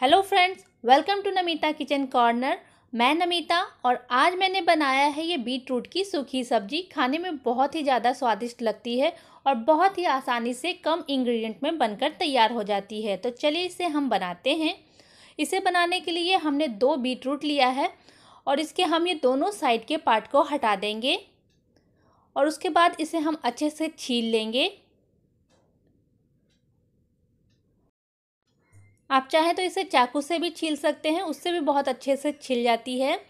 Hello friends, welcome to Namita kitchen corner. मैं नमिता और आज मैंने बनाया है ये बीट रूट की सूखी सब्ज़ी। खाने में बहुत ही ज़्यादा स्वादिष्ट लगती है और बहुत ही आसानी से कम इंग्रेडिएंट में बनकर तैयार हो जाती है। तो चलिए इसे हम बनाते हैं। इसे बनाने के लिए हमने दो बीट रूट लिया है और इसके हम ये दोनों साइड के पार्ट को हटा देंगे और उसके बाद इसे हम अच्छे से छील लेंगे। आप चाहें तो इसे चाकू से भी छील सकते हैं, उससे भी बहुत अच्छे से छिल जाती है।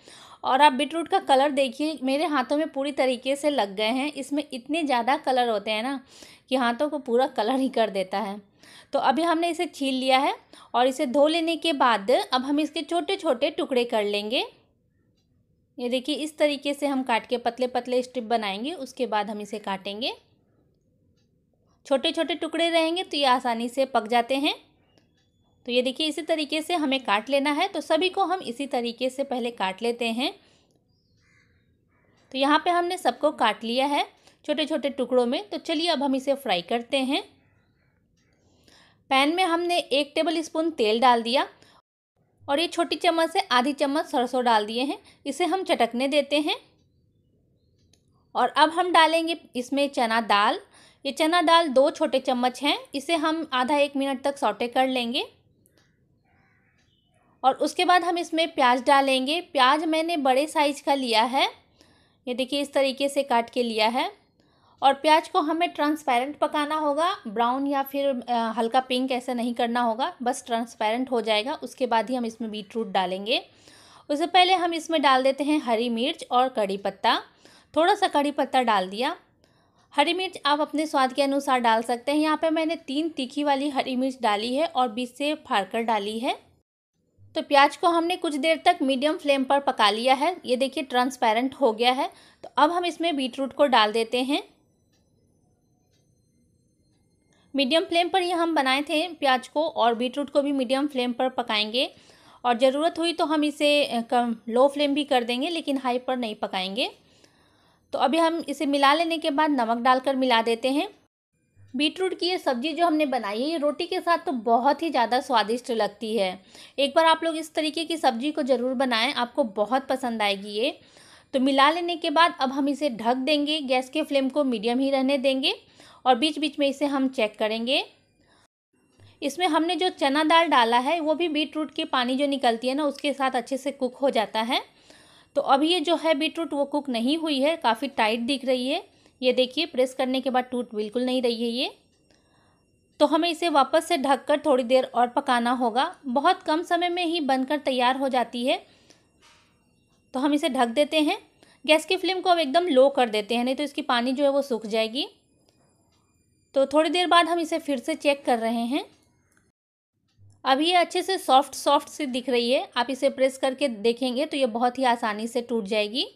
और आप बीटरूट का कलर देखिए, मेरे हाथों में पूरी तरीके से लग गए हैं, इसमें इतने ज़्यादा कलर होते हैं ना कि हाथों को पूरा कलर ही कर देता है। तो अभी हमने इसे छील लिया है और इसे धो लेने के बाद अब हम इसके छोटे छोटे टुकड़े कर लेंगे। ये देखिए, इस तरीके से हम काट के पतले पतले स्ट्रिप बनाएँगे, उसके बाद हम इसे काटेंगे। छोटे छोटे टुकड़े रहेंगे तो ये आसानी से पक जाते हैं। तो ये देखिए, इसी तरीके से हमें काट लेना है। तो सभी को हम इसी तरीके से पहले काट लेते हैं। तो यहाँ पे हमने सबको काट लिया है छोटे छोटे टुकड़ों में। तो चलिए, अब हम इसे फ्राई करते हैं। पैन में हमने एक टेबल स्पून तेल डाल दिया और ये छोटी चम्मच से आधी चम्मच सरसों डाल दिए हैं। इसे हम चटकने देते हैं। और अब हम डालेंगे इसमें चना दाल। ये चना दाल दो छोटे चम्मच हैं। इसे हम आधा एक मिनट तक सौटे कर लेंगे। और उसके बाद हम इसमें प्याज डालेंगे। प्याज मैंने बड़े साइज़ का लिया है। ये देखिए, इस तरीके से काट के लिया है। और प्याज को हमें ट्रांसपेरेंट पकाना होगा। ब्राउन या फिर हल्का पिंक ऐसा नहीं करना होगा। बस ट्रांसपेरेंट हो जाएगा। उसके बाद ही हम इसमें बीट रूट डालेंगे। उससे पहले हम इसमें डाल देते हैं हरी मिर्च और कड़ी पत्ता। थोड़ा सा कड़ी पत्ता डाल दिया। हरी मिर्च आप अपने स्वाद के अनुसार डाल सकते हैं। यहाँ पे मैंने तीन तीखी वाली हरी मिर्च डाली है और बीच से फाड़ कर डाली है। तो प्याज को हमने कुछ देर तक मीडियम फ्लेम पर पका लिया है। ये देखिए ट्रांसपेरेंट हो गया है। तो अब हम इसमें बीट रूट को डाल देते हैं। मीडियम फ्लेम पर ही हम बनाए थे प्याज को, और बीट रूट को भी मीडियम फ्लेम पर पकाएँगे। और ज़रूरत हुई तो हम इसे कम, लो फ्लेम भी कर देंगे, लेकिन हाई पर नहीं पकाएँगे। तो अभी हम इसे मिला लेने के बाद नमक डालकर मिला देते हैं। बीट रूट की ये सब्ज़ी जो हमने बनाई है, ये रोटी के साथ तो बहुत ही ज़्यादा स्वादिष्ट लगती है। एक बार आप लोग इस तरीके की सब्ज़ी को ज़रूर बनाएँ, आपको बहुत पसंद आएगी ये। तो मिला लेने के बाद अब हम इसे ढक देंगे, गैस के फ्लेम को मीडियम ही रहने देंगे और बीच बीच में इसे हम चेक करेंगे। इसमें हमने जो चना दाल डाला है, वो भी बीट रूट की पानी जो निकलती है ना, उसके साथ अच्छे से कुक हो जाता है। तो अभी ये जो है बीट रूट वो कुक नहीं हुई है, काफ़ी टाइट दिख रही है। ये देखिए, प्रेस करने के बाद टूट बिल्कुल नहीं रही है ये। तो हमें इसे वापस से ढककर थोड़ी देर और पकाना होगा। बहुत कम समय में ही बनकर तैयार हो जाती है। तो हम इसे ढक देते हैं। गैस की फ्लेम को अब एकदम लो कर देते हैं, नहीं तो इसकी पानी जो है वो सूख जाएगी। तो थोड़ी देर बाद हम इसे फिर से चेक कर रहे हैं। अब ये अच्छे से सॉफ्ट सॉफ्ट सी दिख रही है। आप इसे प्रेस करके देखेंगे तो ये बहुत ही आसानी से टूट जाएगी।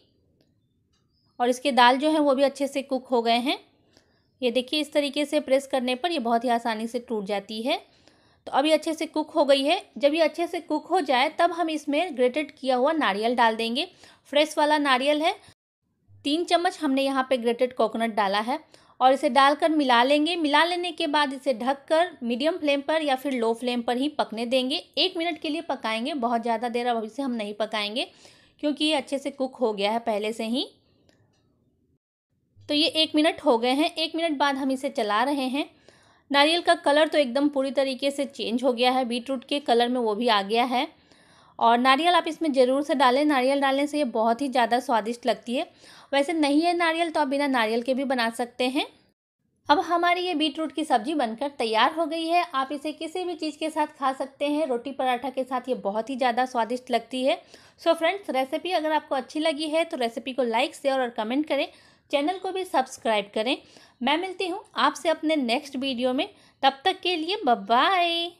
और इसके दाल जो है वो भी अच्छे से कुक हो गए हैं। ये देखिए, इस तरीके से प्रेस करने पर ये बहुत ही आसानी से टूट जाती है। तो अभी अच्छे से कुक हो गई है। जब ये अच्छे से कुक हो जाए, तब हम इसमें ग्रेटेड किया हुआ नारियल डाल देंगे। फ्रेश वाला नारियल है। तीन चम्मच हमने यहाँ पे ग्रेटेड कोकोनट डाला है और इसे डालकर मिला लेंगे। मिला लेने के बाद इसे ढककर मीडियम फ्लेम पर या फिर लो फ्लेम पर ही पकने देंगे। एक मिनट के लिए पकाएँगे। बहुत ज़्यादा देर अब इसे हम नहीं पकाएँगे, क्योंकि ये अच्छे से कुक हो गया है पहले से ही। तो ये एक मिनट हो गए हैं, एक मिनट बाद हम इसे चला रहे हैं। नारियल का कलर तो एकदम पूरी तरीके से चेंज हो गया है बीट रूट के कलर में वो भी आ गया है। और नारियल आप इसमें ज़रूर से डालें, नारियल डालने से ये बहुत ही ज़्यादा स्वादिष्ट लगती है। वैसे नहीं है नारियल तो आप बिना नारियल के भी बना सकते हैं। अब हमारी ये बीट रूट की सब्ज़ी बनकर तैयार हो गई है। आप इसे किसी भी चीज़ के साथ खा सकते हैं, रोटी पराठा के साथ ये बहुत ही ज़्यादा स्वादिष्ट लगती है। सो फ्रेंड्स, रेसिपी अगर आपको अच्छी लगी है तो रेसिपी को लाइक, शेयर और कमेंट करें। चैनल को भी सब्सक्राइब करें। मैं मिलती हूँ आपसे अपने नेक्स्ट वीडियो में। तब तक के लिए बाय